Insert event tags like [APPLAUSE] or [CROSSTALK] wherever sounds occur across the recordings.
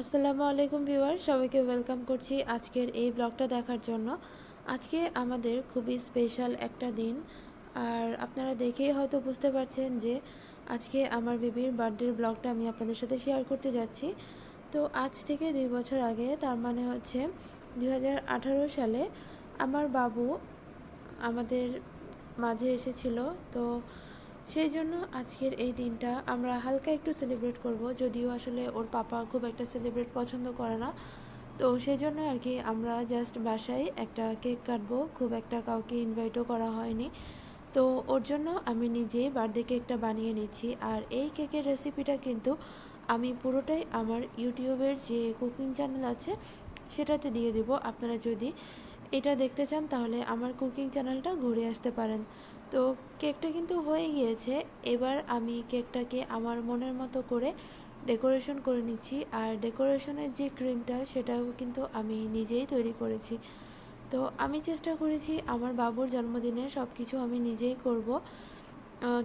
আসসালামু আলাইকুম ভিউয়ার, সবাইকে ওয়েলকাম করছি আজকের এই ব্লগটা দেখার জন্য। আজকে আমাদের খুবই স্পেশাল একটা দিন, আর আপনারা দেখেই হয়তো বুঝতে পারছেন যে আজকে আমার বেবির বার্থডের ব্লগটা আমি আপনাদের সাথে শেয়ার করতে যাচ্ছি। তো আজ থেকে দুই বছর আগে, তার মানে হচ্ছে দু হাজার আঠারো সালে আমার বাবু আমাদের মাঝে এসেছিল। তো সেই জন্য আজকের এই দিনটা আমরা হালকা একটু সেলিব্রেট করব। যদিও আসলে ওর পাপা খুব একটা সেলিব্রেট পছন্দ করে না। তো সেই জন্য আর কি আমরা জাস্ট বাসায় একটা কেক কাটবো। খুব একটা কাউকে ইনভাইটও করা হয়নি। তো ওর জন্য আমি নিজেই বার্থডে কেকটা বানিয়ে নিচ্ছি। আর এই কেকের রেসিপিটা কিন্তু আমি পুরোটাই আমার ইউটিউবের যে কুকিং চ্যানেল আছে, সেটাতে দিয়ে দিব। আপনারা যদি এটা দেখতে চান, তাহলে আমার কুকিং চ্যানেলটা ঘুরে আসতে পারেন। তো কেকটা কিন্তু হয়ে গিয়েছে। এবার আমি কেকটাকে আমার মনের মতো করে ডেকোরেশন করে নিচ্ছি। আর ডেকোরেশনের যে ক্রিমটা, সেটাও কিন্তু আমি নিজেই তৈরি করেছি। তো আমি চেষ্টা করেছি আমার বাবুর জন্মদিনে সব কিছু আমি নিজেই করব।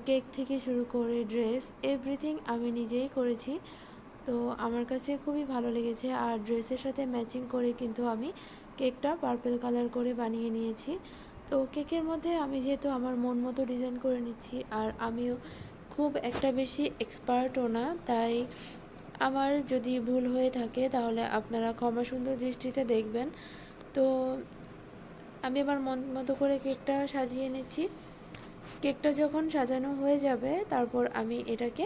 কেক থেকে শুরু করে ড্রেস, এভরিথিং আমি নিজেই করেছি। তো আমার কাছে খুবই ভালো লেগেছে। আর ড্রেসের সাথে ম্যাচিং করে কিন্তু আমি কেকটা পার্পেল কালার করে বানিয়ে নিয়েছি। তো কেকের মধ্যে আমি যেহেতু আমার মন মতো ডিজাইন করে নিচ্ছি, আর আমিও খুব একটা বেশি এক্সপার্টও না, তাই আমার যদি ভুল হয়ে থাকে তাহলে আপনারা ক্ষমা সুন্দর দৃষ্টিতে দেখবেন। তো আমি আমার মন মতো করে কেকটা সাজিয়ে নিচ্ছি। কেকটা যখন সাজানো হয়ে যাবে, তারপর আমি এটাকে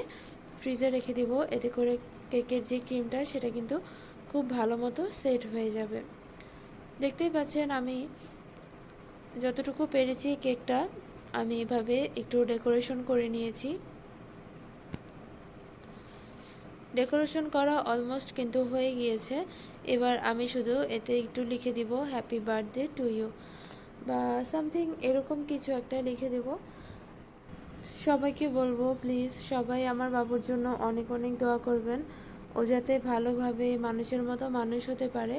ফ্রিজে রেখে দিব, এতে করে কেকের যে ক্রিমটা সেটা কিন্তু খুব ভালো মতো সেট হয়ে যাবে। দেখতেই পাচ্ছেন আমি যতটুকু পেরেছি কেকটা, আমি এভাবে একটু ডেকোরেশন করে নিয়েছি। ডেকোরেশন করা অলমোস্ট কিন্তু হয়ে গিয়েছে। এবার আমি শুধু এতে একটু লিখে দিব হ্যাপি বার্থডে টু ইউ বা সামথিং এরকম কিছু একটা লিখে দেব। সবাইকে বলব প্লিজ সবাই আমার বাবুর জন্য অনেক অনেক দোয়া করবেন। ও যাতে ভালোভাবে মানুষের মতো মানুষ হতে পারে।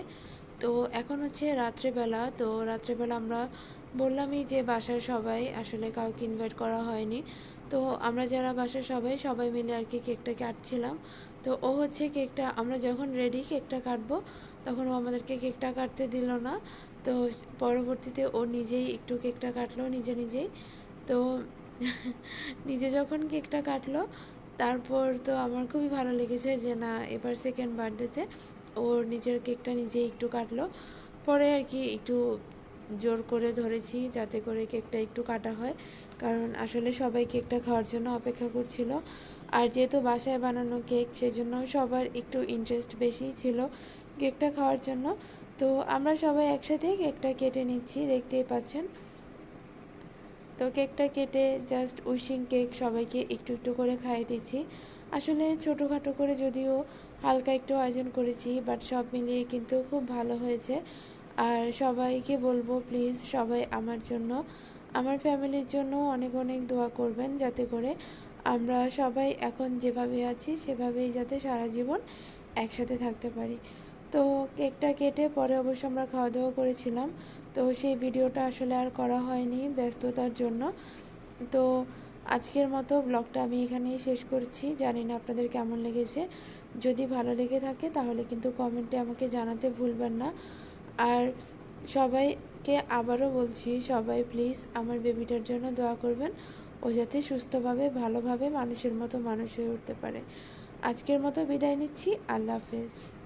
তো এখন হচ্ছে রাত্রেবেলা, তো রাত্রেবেলা আমরা বললামই যে বাসার সবাই আসলে কাউকে ইনভাইট করা হয়নি। তো আমরা যারা বাসার সবাই সবাই মিলে আর কি কেকটা কাটছিলাম। তো ও হচ্ছে কেকটা আমরা যখন রেডি কেকটা কাটবো, তখন ও আমাদেরকে কেকটা কাটতে দিল না। তো পরবর্তীতে ও নিজেই একটু কেকটা কাটলো, নিজে নিজেই। তো [LAUGHS] নিজে যখন কেকটা কাটলো, তারপর তো আমার খুবই ভালো লেগেছে যে না, এবার সেকেন্ড বার্থডেতে ওর নিজের কেকটা নিজে একটু কাটলো। পরে আর কি একটু জোর করে ধরেছি যাতে করে কেকটা একটু কাটা হয়। কারণ আসলে সবাই কেকটা খাওয়ার জন্য অপেক্ষা করছিল। আর যেহেতু বাসায় বানানো কেক, সেজন্য সবার একটু ইন্টারেস্ট বেশি ছিল কেকটা খাওয়ার জন্য। তো আমরা সবাই একসাথে কেকটা কেটে নিচ্ছি, দেখতেই পাচ্ছেন। তো কেকটা কেটে জাস্ট উইশিং কেক সবাইকে একটু একটু করে খাইয়ে দিচ্ছি। আসলে ছোটোখাটো করে যদিও হালকা একটু আয়োজন করেছি বাট সব মিলিয়ে কিন্তু খুব ভালো হয়েছে। আর সবাইকে বলব প্লিজ সবাই আমার জন্য, আমার ফ্যামিলির জন্য অনেক অনেক দোয়া করবেন যাতে করে আমরা সবাই এখন যেভাবে আছি, সেভাবেই যাতে সারা জীবন একসাথে থাকতে পারি। তো কেকটা কেটে পরে অবশ্য আমরা খাওয়া দাওয়া করেছিলাম, তো সেই ভিডিওটা আসলে আর করা হয়নি ব্যস্ততার জন্য। তো আজকের মতো ব্লগটা আমি এখানেই শেষ করছি, জানি না আপনাদের কেমন লেগেছে। যদি ভালো লেগে থাকে, তাহলে কিন্তু কমেন্টে আমাকে জানাতে ভুলবেন না। আর সবাইকে আবারও বলছি, সবাই প্লিজ আমার বেবিটার জন্য দোয়া করবেন, ও যাতে সুস্থভাবে, ভালোভাবে মানুষের মতো মানুষ হয়ে উঠতে পারে। আজকের মতো বিদায় নিচ্ছি, আল্লাহ হাফেজ।